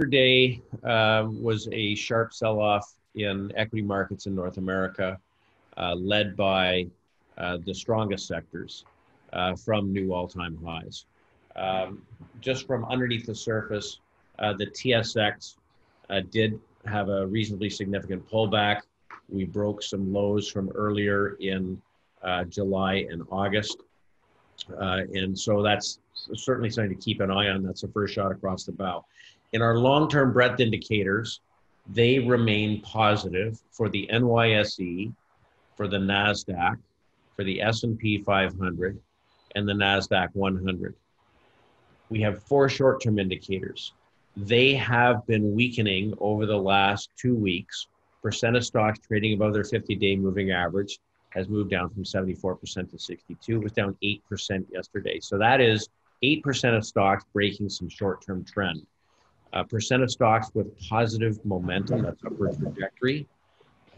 yesterday uh, was a sharp sell off in equity markets in North America, uh, led by uh, the strongest sectors uh, from new all time highs. Um, just from underneath the surface, uh, the TSX uh, did have a reasonably significant pullback. We broke some lows from earlier in July and August. and so that's certainly something to keep an eye on. That's the first shot across the bow. In our long-term breadth indicators, they remain positive for the NYSE, for the Nasdaq, for the S&P 500, and the Nasdaq 100. We have four short-term indicators. They have been weakening over the last two weeks. Percent of stocks trading above their 50-day moving average has moved down from 74% to 62. It was down 8% yesterday. So that is 8% of stocks breaking some short term trend. Uh, percent of stocks with positive momentum, that's upward trajectory,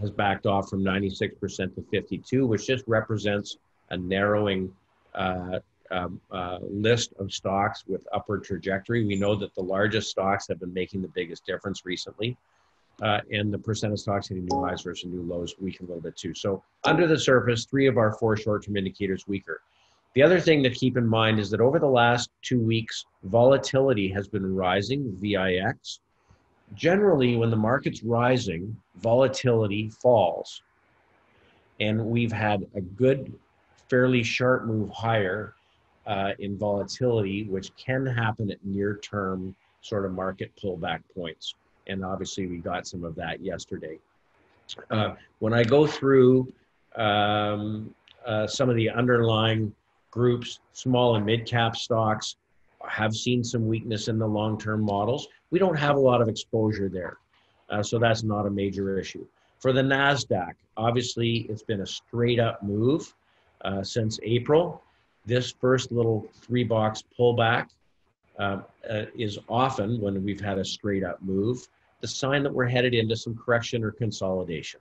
has backed off from 96% to 52, which just represents a narrowing uh, um, uh, list of stocks with upward trajectory. We know that the largest stocks have been making the biggest difference recently. Uh, and the percent of stocks hitting new highs versus new lows weakened a little bit too. So under the surface, three of our four short-term indicators weaker. The other thing to keep in mind is that over the last two weeks, volatility has been rising, VIX. Generally, when the market's rising, volatility falls. And we've had a good, fairly sharp move higher uh, in volatility, which can happen at near term sort of market pullback points. And obviously, we got some of that yesterday. Uh, when I go through um, uh, some of the underlying groups, small and mid cap stocks have seen some weakness in the long term models. We don't have a lot of exposure there. Uh, so that's not a major issue. For the NASDAQ, obviously, it's been a straight up move uh, since April. This first little three box pullback uh, uh is often when we've had a straight up move, the sign that we're headed into some correction or consolidation.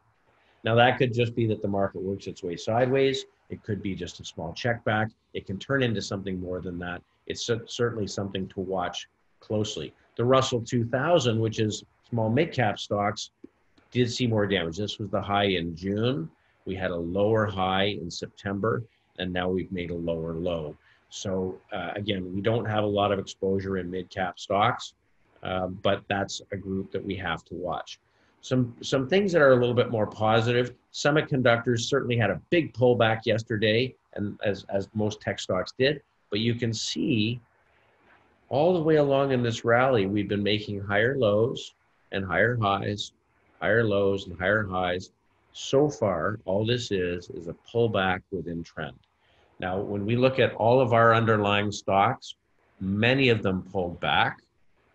Now, that could just be that the market works its way sideways. It could be just a small check back. It can turn into something more than that. It's certainly something to watch closely. The Russell 2000, which is small mid cap stocks, did see more damage. This was the high in June. We had a lower high in September, and now we've made a lower low. So, uh, again, we don't have a lot of exposure in mid cap stocks, uh, but that's a group that we have to watch. Some, some things that are a little bit more positive. Semiconductors certainly had a big pullback yesterday, and as, as most tech stocks did. But you can see all the way along in this rally, we've been making higher lows and higher highs, higher lows and higher highs. So far, all this is is a pullback within trend. Now, when we look at all of our underlying stocks, many of them pulled back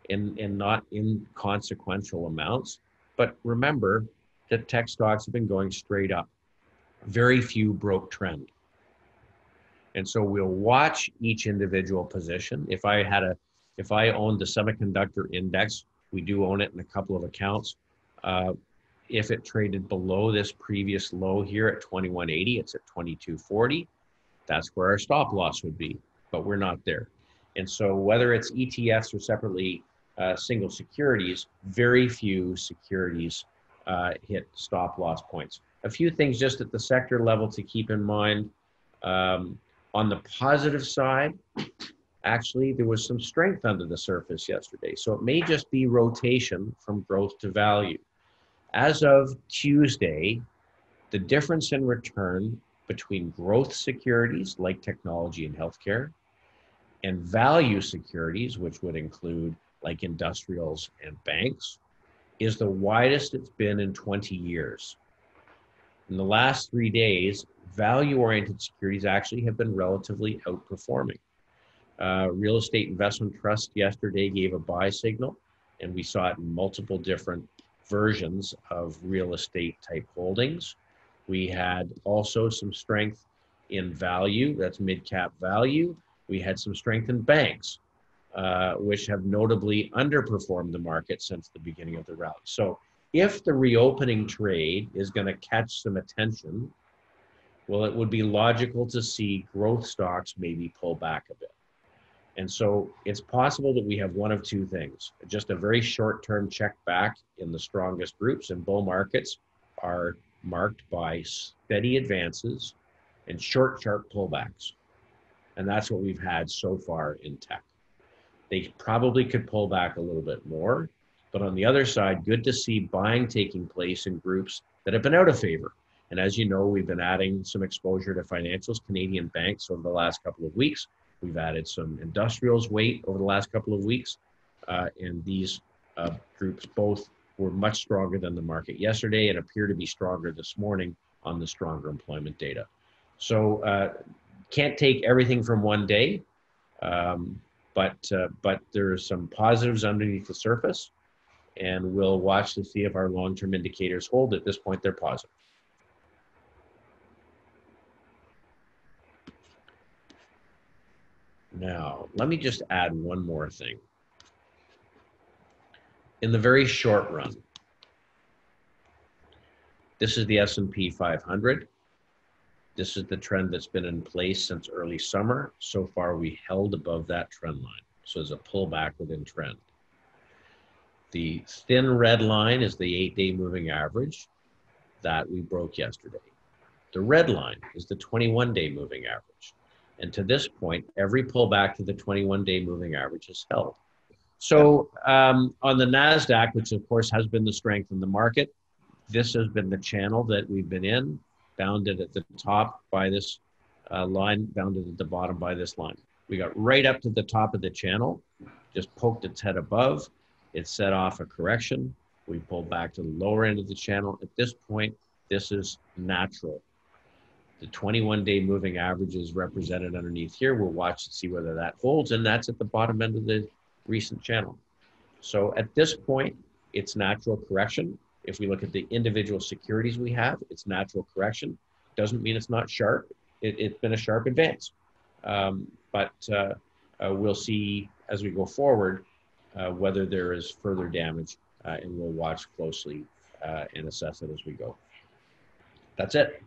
in, in not inconsequential amounts. But remember that tech stocks have been going straight up. Very few broke trend. And so we'll watch each individual position. If I had a, if I owned the semiconductor index, we do own it in a couple of accounts. Uh, if it traded below this previous low here at 2180, it's at 2240. That's where our stop loss would be, but we're not there. And so whether it's ETFs or separately uh, single securities, very few securities uh, hit stop loss points. A few things just at the sector level to keep in mind. Um, on the positive side, actually, there was some strength under the surface yesterday. So it may just be rotation from growth to value. As of Tuesday, the difference in return between growth securities like technology and healthcare and value securities, which would include like industrials and banks, is the widest it's been in 20 years. In the last three days, value oriented securities actually have been relatively outperforming. Uh, Real Estate Investment Trust yesterday gave a buy signal, and we saw it in multiple different versions of real estate type holdings. We had also some strength in value, that's mid cap value. We had some strength in banks. Uh, which have notably underperformed the market since the beginning of the rally. So, if the reopening trade is going to catch some attention, well, it would be logical to see growth stocks maybe pull back a bit. And so it's possible that we have one of two things just a very short term check back in the strongest groups, and bull markets are marked by steady advances and short, sharp pullbacks. And that's what we've had so far in tech. They probably could pull back a little bit more. But on the other side, good to see buying taking place in groups that have been out of favor. And as you know, we've been adding some exposure to financials, Canadian banks over the last couple of weeks. We've added some industrials weight over the last couple of weeks. Uh, and these uh, groups both were much stronger than the market yesterday and appear to be stronger this morning on the stronger employment data. So uh, can't take everything from one day, um, but uh, but there are some positives underneath the surface, and we'll watch to see if our long-term indicators hold. At this point, they're positive. Now, let me just add one more thing. In the very short run, this is the S&P 500. This is the trend that's been in place since early summer. So far, we held above that trend line. So there's a pullback within trend. The thin red line is the eight-day moving average that we broke yesterday. The red line is the 21-day moving average. And to this point, every pullback to the 21 day moving average is held. So um, on the NASDAQ, which of course has been the strength in the market, this has been the channel that we've been in, bounded at the top by this uh, line, bounded at the bottom by this line. We got right up to the top of the channel, just poked its head above. It set off a correction. We pulled back to the lower end of the channel. At this point, this is natural. The 21 day moving average is represented underneath here. We'll watch to see whether that holds, and that's at the bottom end of the recent channel. So at this point, it's natural correction. If we look at the individual securities we have, it's natural correction. Doesn't mean it's not sharp. It, has been a sharp advance. Um, but uh, uh, we'll see as we go forward uh, whether there is further damage, uh, and we'll watch closely uh, and assess it as we go. That's it.